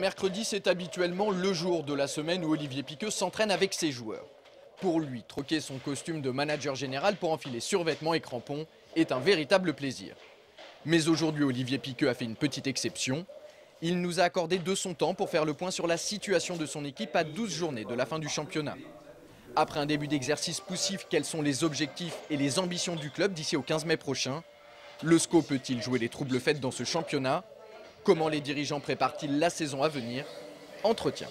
Mercredi, c'est habituellement le jour de la semaine où Olivier Piqueux s'entraîne avec ses joueurs. Pour lui, troquer son costume de manager général pour enfiler survêtements et crampons est un véritable plaisir. Mais aujourd'hui, Olivier Piqueux a fait une petite exception. Il nous a accordé de son temps pour faire le point sur la situation de son équipe à 12 journées de la fin du championnat. Après un début d'exercice poussif, quels sont les objectifs et les ambitions du club d'ici au 15 mai prochain? Le SCO peut-il jouer les troubles faites dans ce championnat? Comment les dirigeants préparent-ils la saison à venir Entretien.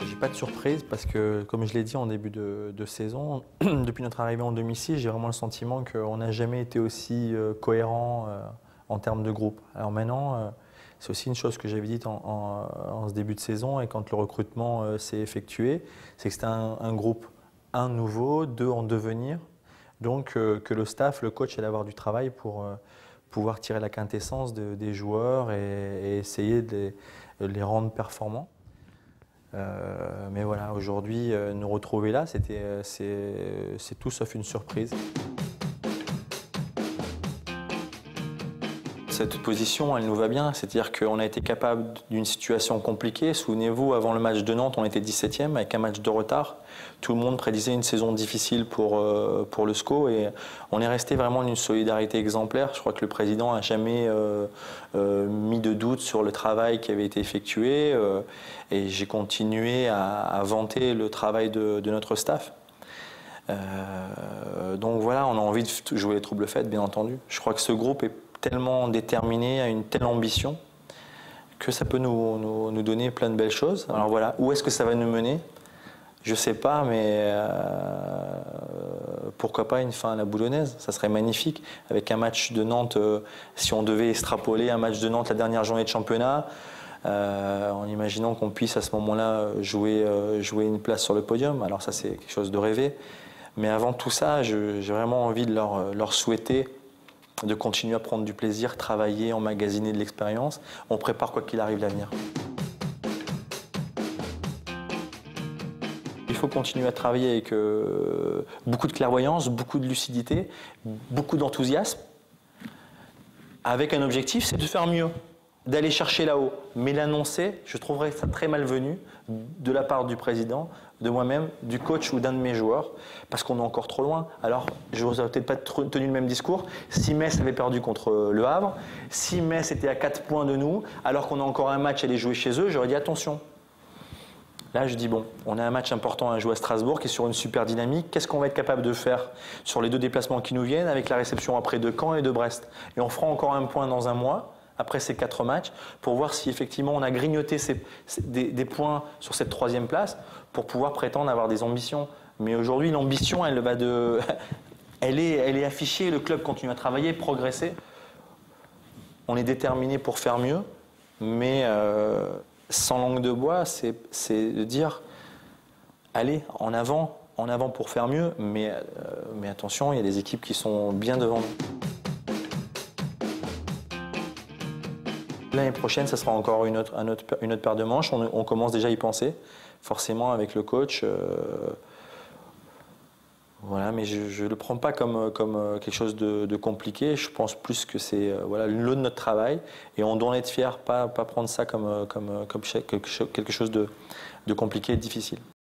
J'ai pas de surprise parce que, comme je l'ai dit en début de, saison, depuis notre arrivée en 2006, j'ai vraiment le sentiment qu'on n'a jamais été aussi euh, cohérent euh, en termes de groupe. Alors maintenant, euh, c'est aussi une chose que j'avais dite en, ce début de saison et quand le recrutement s'est effectué, c'est que c'était un, un, groupe, un nouveau, deux en devenir, donc euh, que le staff, le coach, allait avoir du travail pour euh, pouvoir tirer la quintessence des joueurs et, essayer de les, rendre performants. Euh, mais voilà, aujourd'hui, nous retrouver là, c'est tout sauf une surprise. Cette position, elle nous va bien. C'est-à-dire qu'on a été capable d'une situation compliquée. Souvenez-vous, avant le match de Nantes, on était 17e avec un match de retard. Tout le monde prédisait une saison difficile pour, euh, pour le SCO et on est resté vraiment d'une solidarité exemplaire. Je crois que le président n'a jamais euh, euh, mis de doute sur le travail qui avait été effectué et j'ai continué à, vanter le travail de, de notre staff. donc voilà, on a envie de jouer les troubles faites, bien entendu. Je crois que ce groupe est tellement déterminé, à une telle ambition, que ça peut nous, nous, donner plein de belles choses. Alors voilà, où est-ce que ça va nous mener? Je ne sais pas, mais euh, pourquoi pas une fin à la boulonnaise? Ça serait magnifique. Avec un match de Nantes, euh, si on devait extrapoler un match de Nantes la dernière journée de championnat, euh, en imaginant qu'on puisse à ce moment-là jouer, jouer une place sur le podium. Alors ça, c'est quelque chose de rêvé. Mais avant tout ça, j'ai vraiment envie de leur, leur souhaiter de continuer à prendre du plaisir, travailler, emmagasiner de l'expérience. On prépare quoi qu'il arrive l'avenir. Il faut continuer à travailler avec euh, beaucoup de clairvoyance, beaucoup de lucidité, beaucoup d'enthousiasme, avec un objectif, c'est de faire mieux, d'aller chercher là-haut. Mais l'annoncer, je trouverais ça très malvenu de la part du président, de moi-même, du coach ou d'un de mes joueurs, parce qu'on est encore trop loin. Alors, je n'aurais peut-être pas tenu le même discours. Si Metz avait perdu contre Le Havre, si Metz était à 4 points de nous, alors qu'on a encore un match à aller jouer chez eux, j'aurais dit attention. Là, je dis bon, on a un match important à jouer à Strasbourg qui est sur une super dynamique. Qu'est-ce qu'on va être capable de faire sur les deux déplacements qui nous viennent avec la réception après de Caen et de Brest? Et on fera encore un point dans un mois après ces quatre matchs pour voir si effectivement on a grignoté des, points sur cette troisième place pour pouvoir prétendre avoir des ambitions. Mais aujourd'hui, l'ambition, elle va de, elle est, elle est affichée. Le club continue à travailler, progresser. On est déterminé pour faire mieux, mais euh, sans langue de bois, c'est de dire allez en avant, en avant pour faire mieux. Mais, euh, mais attention, il y a des équipes qui sont bien devant nous. L'année prochaine, ça sera encore une autre, une autre paire de manches. On, commence déjà à y penser, forcément avec le coach. Euh, voilà, mais je ne le prends pas comme, comme euh, quelque chose de, compliqué. Je pense plus que c'est euh, voilà, l'eau de notre travail. Et on doit en être fier, pas, pas prendre ça comme, comme, comme quelque chose de, de compliqué et de difficile.